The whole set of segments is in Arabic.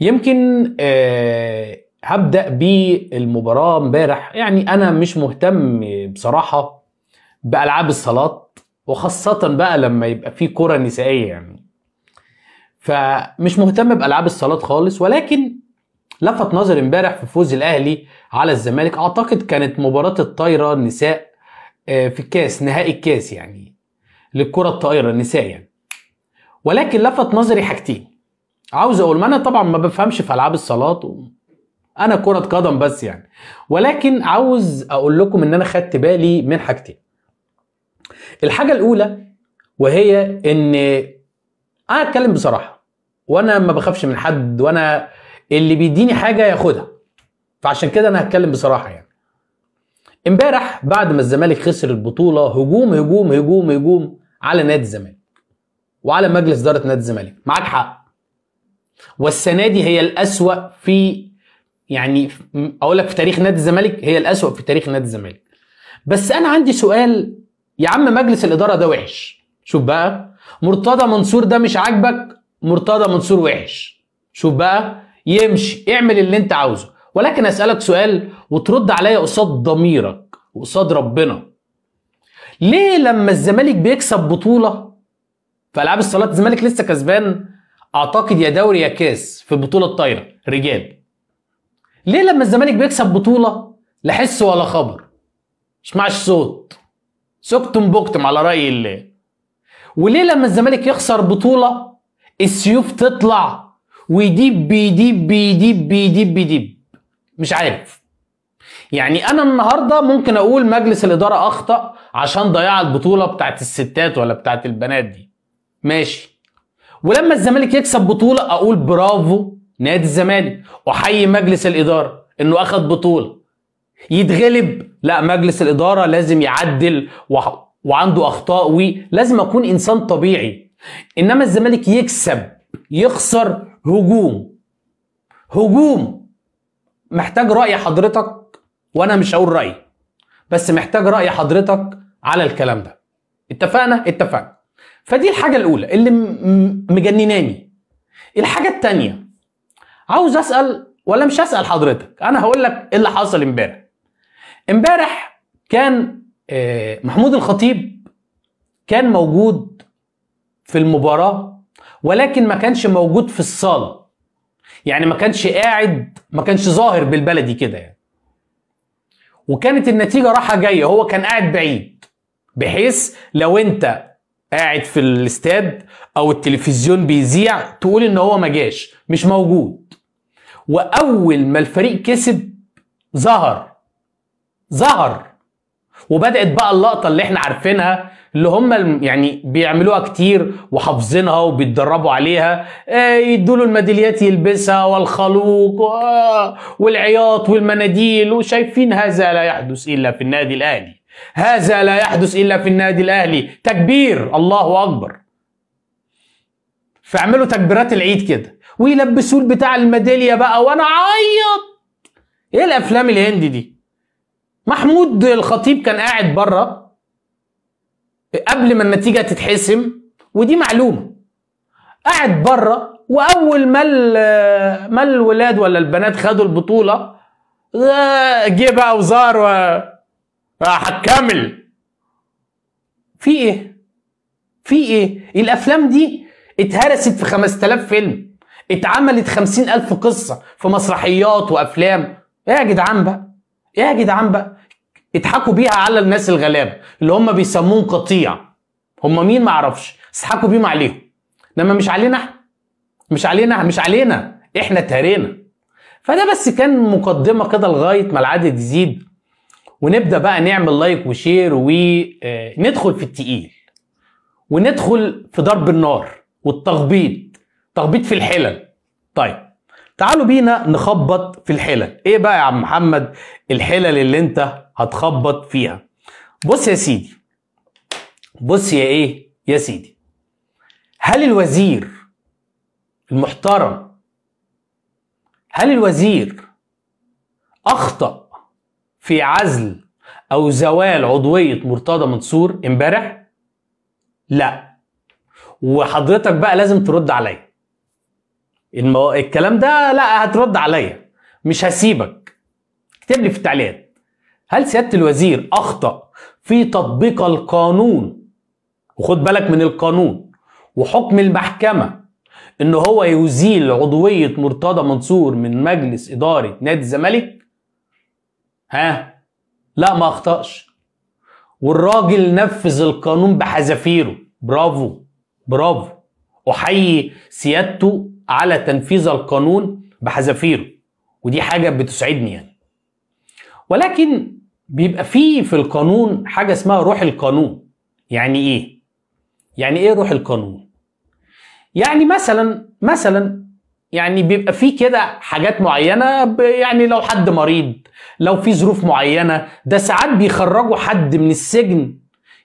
يمكن آه هبدأ بالمباراة امبارح. يعني أنا مش مهتم بصراحة بألعاب الصالات وخاصة بقى لما يبقى في كرة نسائية يعني. فمش مهتم بألعاب الصالات خالص ولكن لفت نظري امبارح في فوز الأهلي على الزمالك. أعتقد كانت مباراة الطايرة النساء آه، في الكاس نهائي الكاس يعني للكرة الطائره النساء يعني ولكن لفت نظري حاجتين. عاوز أقول ما أنا طبعا ما بفهمش في ألعاب الصالات و... أنا كرة قدم بس يعني. ولكن عاوز أقول لكم إن أنا خدت بالي من حاجتين. الحاجة الأولى وهي إن أنا أتكلم بصراحة وأنا ما بخافش من حد وأنا اللي بيديني حاجة ياخدها. فعشان كده أنا هتكلم بصراحة يعني. إمبارح بعد ما الزمالك خسر البطولة هجوم هجوم هجوم هجوم على نادي الزمالك. وعلى مجلس إدارة نادي الزمالك. معاك حق. والسنة دي هي الأسوأ في يعني أقول لك في تاريخ نادي الزمالك هي الأسوأ في تاريخ نادي الزمالك. بس أنا عندي سؤال يا عم مجلس الإدارة ده وحش. شوف بقى مرتضى منصور ده مش عاجبك مرتضى منصور وحش. شوف بقى يمشي اعمل اللي أنت عاوزه. ولكن أسألك سؤال وترد عليا قصاد ضميرك وقصاد ربنا. ليه لما الزمالك بيكسب بطولة في ألعاب الصالات الزمالك لسه كسبان أعتقد يا دوري يا كاس في بطولة طايرة رجال. ليه لما الزمالك بيكسب بطولة لا حس ولا خبر؟ اسمعش صوت. سكتم بكتم على رأي الله. وليه لما الزمالك يخسر بطولة السيوف تطلع ويديب بيديب بيديب بيديب بيديب؟ مش عارف. يعني أنا النهارده ممكن أقول مجلس الإدارة أخطأ عشان ضياع البطولة بتاعت الستات ولا بتاعت البنات دي. ماشي. ولما الزمالك يكسب بطولة أقول برافو نادي الزمالك احيي مجلس الإدارة إنه أخد بطولة. يتغلب. لا مجلس الإدارة لازم يعدل و... وعنده أخطاء ولازم أكون إنسان طبيعي. إنما الزمالك يكسب يخسر هجوم. هجوم. محتاج رأي حضرتك وأنا مش هقول رايي بس محتاج رأي حضرتك على الكلام ده. اتفقنا؟ اتفقنا. فدي الحاجة الأولى اللي مجنناني. الحاجة التانية عاوز أسأل ولا مش هسأل حضرتك؟ أنا هقول لك إيه اللي حصل إمبارح. إمبارح كان آه، محمود الخطيب كان موجود في المباراة ولكن ما كانش موجود في الصالة. يعني ما كانش قاعد ما كانش ظاهر بالبلدي كده يعني. وكانت النتيجة رايحة جاية هو كان قاعد بعيد. بحيث لو أنت قاعد في الاستاد أو التلفزيون بيذيع تقول إن هو ما جاش مش موجود. وأول ما الفريق كسب ظهر. ظهر. وبدأت بقى اللقطة اللي إحنا عارفينها اللي هم يعني بيعملوها كتير وحافظينها وبيتدربوا عليها. آه، يدوا له الميداليات يلبسها والخلوق آه، والعياط والمناديل وشايفين هذا لا يحدث إلا في النادي الأهلي. هذا لا يحدث إلا في النادي الأهلي. تكبير الله أكبر. فاعملوا تكبيرات العيد كده. ويلبسوه بتاع الميدالية بقى وأنا عيط. إيه الأفلام الهندي دي؟ محمود الخطيب كان قاعد بره قبل ما النتيجة تتحسم ودي معلومة. قاعد بره وأول ما ما الولاد ولا البنات خدوا البطولة آه، جه بقى وزار هتكمل في إيه؟ في إيه؟ الأفلام دي اتهرست في 5000 فيلم اتعملت 50000 قصة في مسرحيات وأفلام. إيه يا جدعان بقى؟ إيه يا جدعان بقى؟ اضحكوا بيها على الناس الغلابة اللي هم بيسموهم قطيع. هم مين؟ ما أعرفش بس اضحكوا بيهم عليهم. إنما مش علينا إحنا. مش علينا مش علينا. إحنا اتهرينا. فده بس كان مقدمة كده لغاية ما العدد يزيد. ونبدأ بقى نعمل like و share وندخل في التقيل. وندخل في ضرب النار والتخبيط. تخبيط في الحلل. طيب تعالوا بينا نخبط في الحلل. إيه بقى يا عم محمد الحلل اللي أنت هتخبط فيها؟ بص يا سيدي. بص يا إيه؟ يا سيدي. هل الوزير المحترم هل الوزير أخطأ في عزل أو زوال عضوية مرتضى منصور امبارح؟ لا. وحضرتك بقى لازم ترد عليا. المو... الكلام ده لا هترد عليا. مش هسيبك. اكتب لي في التعليقات. هل سيادة الوزير أخطأ في تطبيق القانون؟ وخد بالك من القانون وحكم المحكمة إن هو يزيل عضوية مرتضى منصور من مجلس إدارة نادي الزمالك؟ ها؟ لا ما أخطأش. والراجل نفذ القانون بحذافيره. برافو برافو. أحيي سيادته على تنفيذ القانون بحذافيره. ودي حاجة بتسعدني يعني. ولكن بيبقى فيه في القانون حاجة اسمها روح القانون. يعني إيه؟ يعني إيه روح القانون؟ يعني مثلا مثلا يعني بيبقى فيه كده حاجات معينة يعني لو حد مريض لو في ظروف معينة ده ساعات بيخرجوا حد من السجن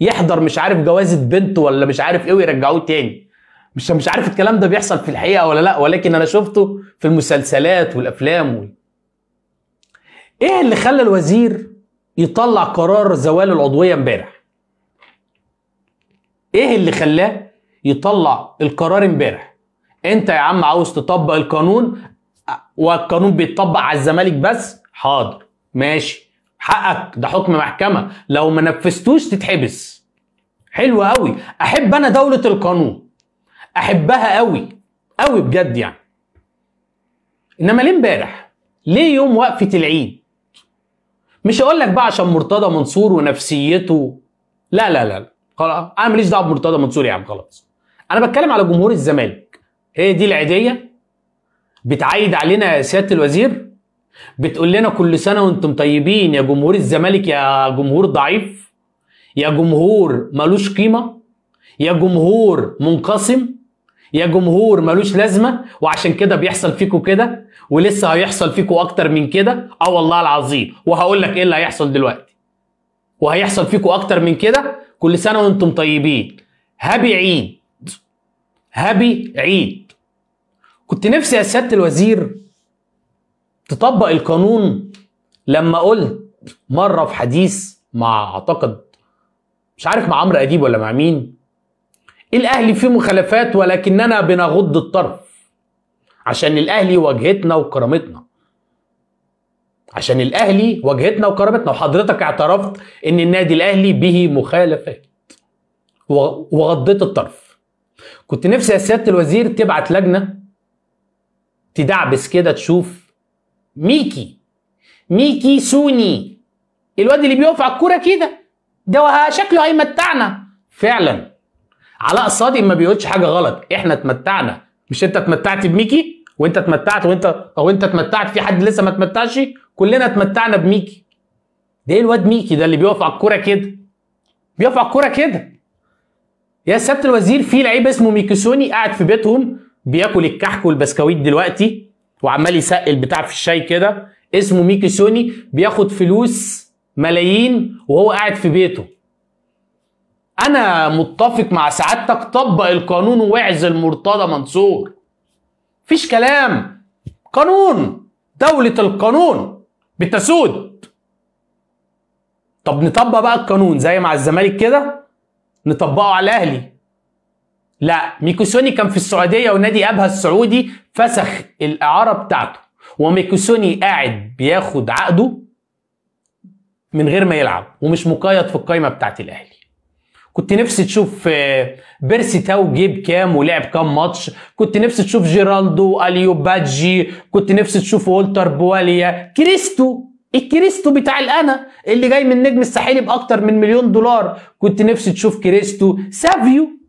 يحضر مش عارف جوازة بنته ولا مش عارف إيه ويرجعوه تاني. مش مش عارف الكلام ده بيحصل في الحقيقة ولا لأ ولكن أنا شفته في المسلسلات والأفلام وال... إيه اللي خلى الوزير يطلع قرار زوال العضوية امبارح؟ إيه اللي خلاه يطلع القرار امبارح؟ انت يا عم عاوز تطبق القانون والقانون بيتطبق على الزمالك بس؟ حاضر. ماشي. حقك. ده حكم محكمة. لو ما نفذتوش تتحبس. حلو قوي. أحب أنا دولة القانون. أحبها قوي. قوي بجد يعني. إنما ليه امبارح؟ ليه يوم وقفة العيد؟ مش هقول لك بقى عشان مرتضى منصور ونفسيته. لا لا لا. خلاص. أنا ماليش دعوة بمرتضى منصور يا عم خلاص. أنا بتكلم على جمهور الزمالك. هي دي العيدية؟ بتعايد علينا يا سيادة الوزير؟ بتقول لنا كل سنة وأنتم طيبين يا جمهور الزمالك يا جمهور ضعيف يا جمهور ملوش قيمة يا جمهور منقسم يا جمهور ملوش لازمة وعشان كده بيحصل فيكم كده ولسه هيحصل فيكم أكتر من كده؟ آه والله العظيم. وهقول لك إيه اللي هيحصل دلوقتي. وهيحصل فيكم أكتر من كده كل سنة وأنتم طيبين. هابي عيد. هابي عيد. كنت نفسي يا سيادة الوزير تطبق القانون لما قلت مرة في حديث مع أعتقد مش عارف مع عمرو أديب ولا مع مين الأهلي فيه مخالفات ولكننا بنغض الطرف عشان الأهلي واجهتنا وكرامتنا. عشان الأهلي واجهتنا وكرامتنا وحضرتك اعترفت إن النادي الأهلي به مخالفات وغضيت الطرف. كنت نفسي يا سيادة الوزير تبعت لجنة تدعبس كده تشوف ميكي ميكي سوني. الواد اللي بيقف على الكورة كده ده شكله هيمتعنا. فعلا. علاء صادق ما بيقولش حاجة غلط. إحنا اتمتعنا. مش أنت اتمتعت بميكي؟ وأنت اتمتعت وأنت أو أنت اتمتعت في حد لسه ما اتمتعش؟ كلنا اتمتعنا بميكي. ده إيه الواد ميكي ده اللي بيقف على الكورة كده. بيقف على الكورة كده. يا سيادة الوزير في لعيب اسمه ميكيسوني قاعد في بيتهم. بياكل الكحك والبسكويت دلوقتي وعمال يسقي البتاع في الشاي كده اسمه ميكيسوني بياخد فلوس ملايين وهو قاعد في بيته. أنا متفق مع سعادتك طبق القانون واعزل مرتضى منصور. فيش كلام. قانون دولة القانون بتسود. طب نطبق بقى القانون زي مع الزمالك كده؟ نطبقه على الاهلي لا ميكوسوني كان في السعودية ونادي أبها السعودي فسخ الإعارة بتاعته وميكوسوني قاعد بياخد عقده من غير ما يلعب ومش مقيد في القايمة بتاعت الأهلي. كنت نفسي تشوف آه، بيرسي تاو جيب كام ولعب كام ماتش كنت نفسي تشوف جيرالدو أليو بادجي كنت نفسي تشوف والتر بواليا. كريستو الكريستو بتاع أنا اللي جاي من النجم الساحلي بأكتر من مليون دولار. كنت نفسي تشوف كريستو. سافيو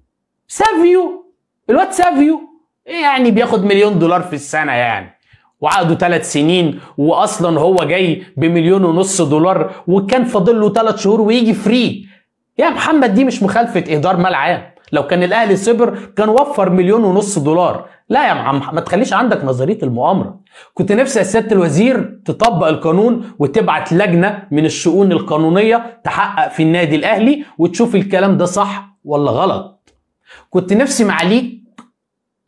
سافيو الواد سافيو إيه يعني بياخد مليون دولار في السنة يعني؟ وعقده ثلاث سنين واصلا هو جاي بمليون ونص دولار وكان فاضل له ثلاث شهور ويجي فري يا محمد دي مش مخالفة إهدار مال عام. لو كان الأهلي صبر كان وفر مليون ونص دولار. لا يا محمد ما تخليش عندك نظرية المؤامرة. كنت نفسي يا سيادة الوزير تطبق القانون وتبعت لجنة من الشؤون القانونية تحقق في النادي الأهلي وتشوف الكلام ده صح ولا غلط. كنت نفسي معاليك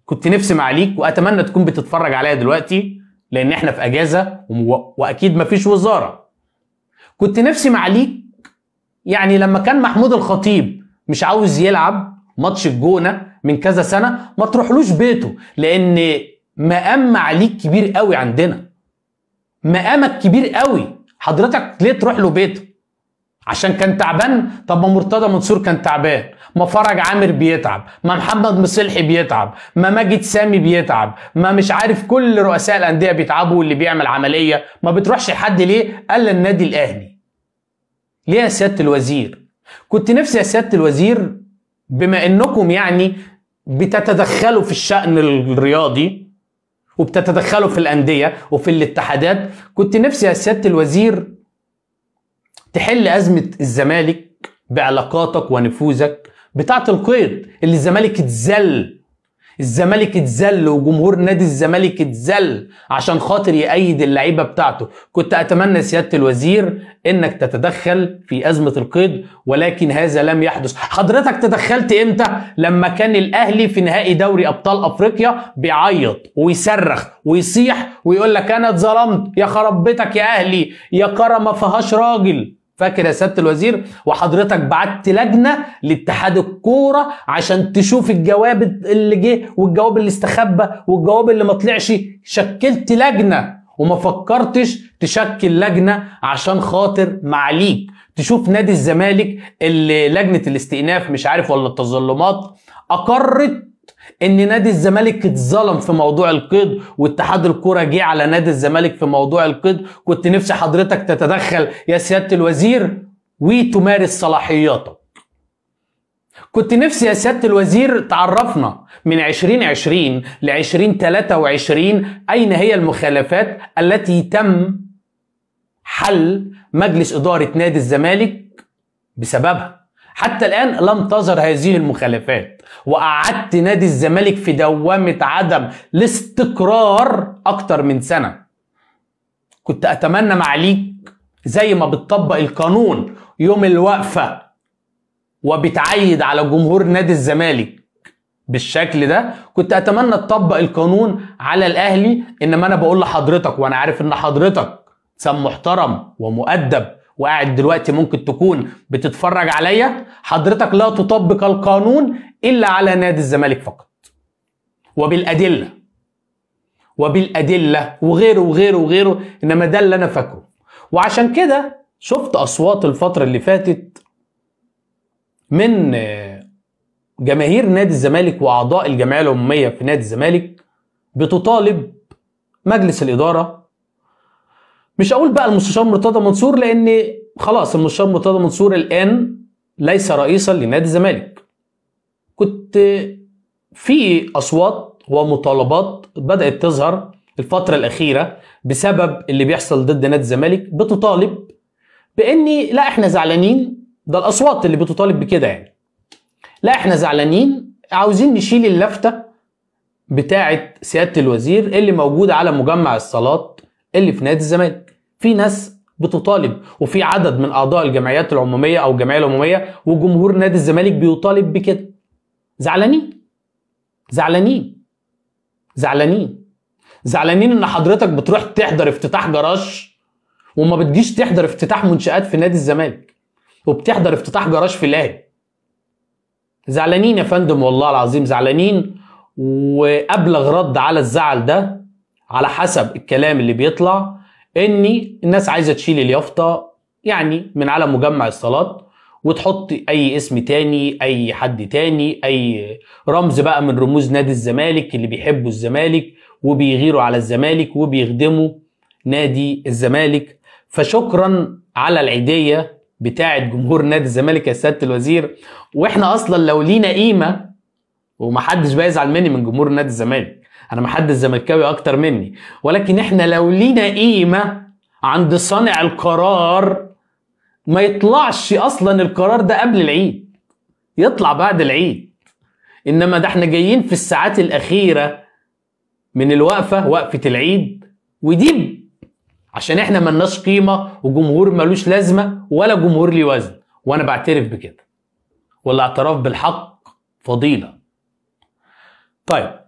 كنت نفسي معاليك وأتمنى تكون بتتفرج عليا دلوقتي لأن إحنا في أجازة وأكيد مفيش وزارة. كنت نفسي معاليك يعني لما كان محمود الخطيب مش عاوز يلعب ماتش الجونة من كذا سنة ما تروحلوش بيته لأن مقام معاليك كبير قوي عندنا. مقامك كبير قوي. حضرتك ليه تروح له بيته؟ عشان كان تعبان؟ طب ما مرتضى منصور كان تعبان. ما فرج عامر بيتعب ما محمد مصلحي بيتعب ما ماجد سامي بيتعب ما مش عارف كل رؤساء الأندية بيتعبوا واللي بيعمل عملية ما بتروحش لحد ليه؟ الا النادي الأهلي. ليه يا سيادة الوزير؟ كنت نفسي يا سيادة الوزير بما إنكم يعني بتتدخلوا في الشأن الرياضي وبتتدخلوا في الأندية وفي الاتحادات كنت نفسي يا سيادة الوزير تحل أزمة الزمالك بعلاقاتك ونفوذك بتاعة القيد اللي الزمالك اتذل. الزمالك اتذل وجمهور نادي الزمالك اتذل عشان خاطر يأيد اللعيبة بتاعته. كنت أتمنى سيادة الوزير إنك تتدخل في أزمة القيد ولكن هذا لم يحدث. حضرتك تدخلت إمتى؟ لما كان الأهلي في نهائي دوري أبطال أفريقيا بيعيط ويصرخ ويصيح ويقول لك أنا اتظلمت. يا خرب بيتك يا أهلي يا كرم ما فيهاش راجل. فاكر يا سياده الوزير؟ وحضرتك بعت لجنة لاتحاد الكورة عشان تشوف الجواب اللي جه والجواب اللي استخبى والجواب اللي ما طلعش. شكلت لجنة وما فكرتش تشكل لجنة عشان خاطر معليك تشوف نادي الزمالك اللي لجنة الاستئناف مش عارف ولا التظلمات أقرت إن نادي الزمالك اتظلم في موضوع القيد واتحاد الكورة جه على نادي الزمالك في موضوع القيد. كنت نفسي حضرتك تتدخل يا سيادة الوزير وتمارس صلاحياتك كنت نفسي يا سيادة الوزير تعرفنا من 2020 ل 2023 أين هي المخالفات التي تم حل مجلس إدارة نادي الزمالك بسببها. حتى الآن لم تظهر هذه المخالفات. وقعدت نادي الزمالك في دوامة عدم الاستقرار أكتر من سنة. كنت أتمنى معاليك زي ما بتطبق القانون يوم الوقفة وبتعيد على جمهور نادي الزمالك بالشكل ده كنت أتمنى تطبق القانون على الأهلي إنما أنا بقول لحضرتك وأنا عارف إن حضرتك انسان محترم ومؤدب. وقاعد دلوقتي ممكن تكون بتتفرج عليا حضرتك لا تطبق القانون إلا على نادي الزمالك فقط. وبالأدلة. وبالأدلة. وغيره وغيره وغيره. إنما ده اللي أنا فاكره. وعشان كده شفت أصوات الفترة اللي فاتت من جماهير نادي الزمالك وأعضاء الجمعية العموميه في نادي الزمالك بتطالب مجلس الإدارة مش أقول بقى المستشار مرتضى منصور لأن خلاص المستشار مرتضى منصور الآن ليس رئيسا لنادي الزمالك. كنت في أصوات ومطالبات بدأت تظهر الفترة الأخيرة بسبب اللي بيحصل ضد نادي الزمالك بتطالب باني لا إحنا زعلانين. ده الأصوات اللي بتطالب بكده يعني. لا إحنا زعلانين عاوزين نشيل اللفتة بتاعة سيادة الوزير اللي موجودة على مجمع الصالات اللي في نادي الزمالك. في ناس بتطالب وفي عدد من أعضاء الجمعيات العمومية أو الجمعية العمومية وجمهور نادي الزمالك بيطالب بكده. زعلانين؟ زعلانين. زعلانين. زعلانين إن حضرتك بتروح تحضر افتتاح جراج وما بتجيش تحضر افتتاح منشآت في نادي الزمالك وبتحضر افتتاح جراج في الأهلي. زعلانين يا فندم والله العظيم زعلانين. وأبلغ رد على الزعل ده على حسب الكلام اللي بيطلع. ان الناس عايزة تشيل اليافطة يعني من على مجمع الصالات وتحط أي اسم تاني أي حد تاني أي رمز بقى من رموز نادي الزمالك اللي بيحبوا الزمالك وبيغيروا على الزمالك وبيخدموا نادي الزمالك. فشكرا على العيدية بتاعه جمهور نادي الزمالك يا سيادة الوزير. وإحنا أصلا لو لينا قيمة ومحدش بيزعل مني من جمهور نادي الزمالك. أنا محدش زملكاوي أكتر مني. ولكن إحنا لو لينا قيمة عند صانع القرار ما يطلعش أصلا القرار ده قبل العيد. يطلع بعد العيد. إنما ده إحنا جايين في الساعات الأخيرة من الوقفة وقفة العيد ودي عشان إحنا ملناش قيمة وجمهور ملوش لازمة ولا جمهور ليه وزن. وأنا بعترف بكده. والاعتراف بالحق فضيلة. طيب